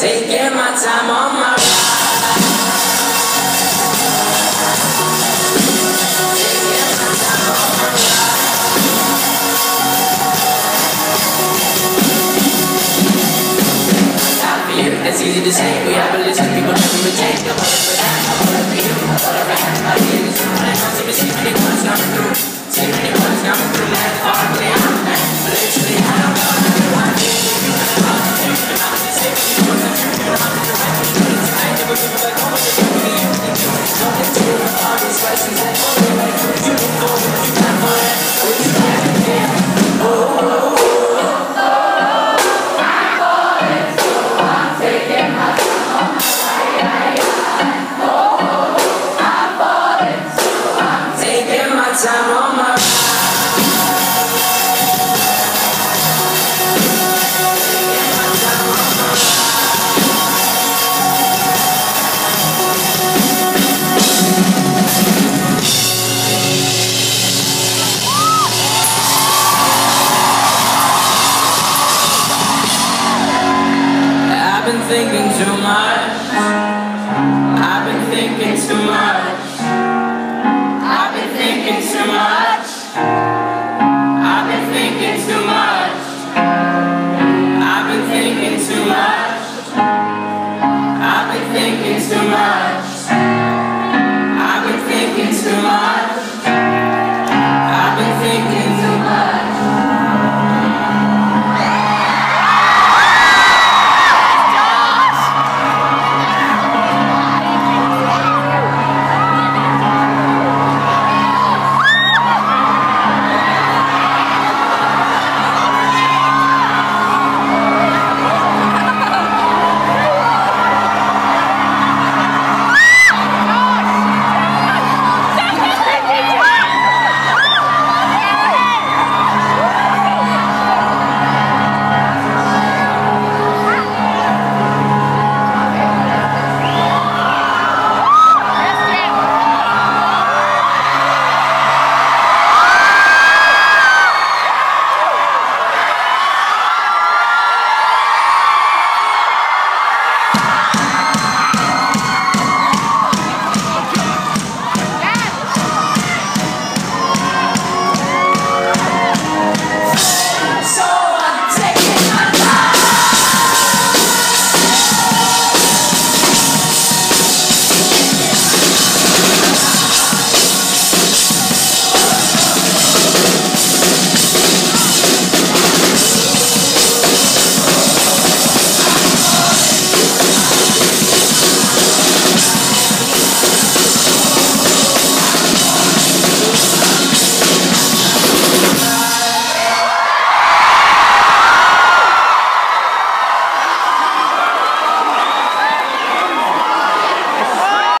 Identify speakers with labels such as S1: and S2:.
S1: Taking my time on my It's easy to say. We have religious people never retain. I'm all for that. I'm all for you. I'm all around. My name is running on to see coming through. thinking too much. I've been thinking too much. I've been thinking too much. I've been thinking too much. I've been thinking too much. I've been thinking too much. I've been thinking too much.